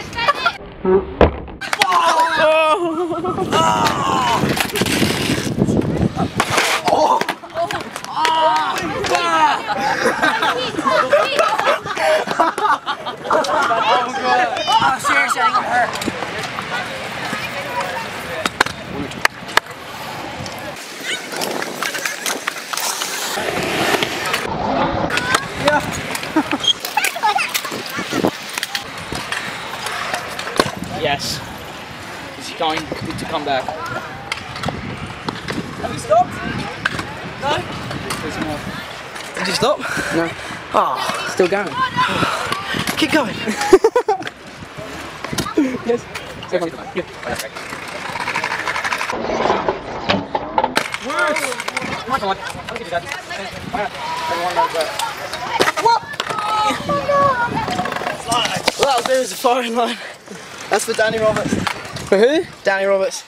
Oh, oh, seriously, I think I'm hurt. Going to come back. Have you stopped? No? There's more. Did you stop? No. Oh, Still going. keep going. yes. Second. Yeah. Oh my god. I'll give you that. Everyone knows that. Well, that was a firing line. That's for Danny Roberts. For who? Danny Roberts.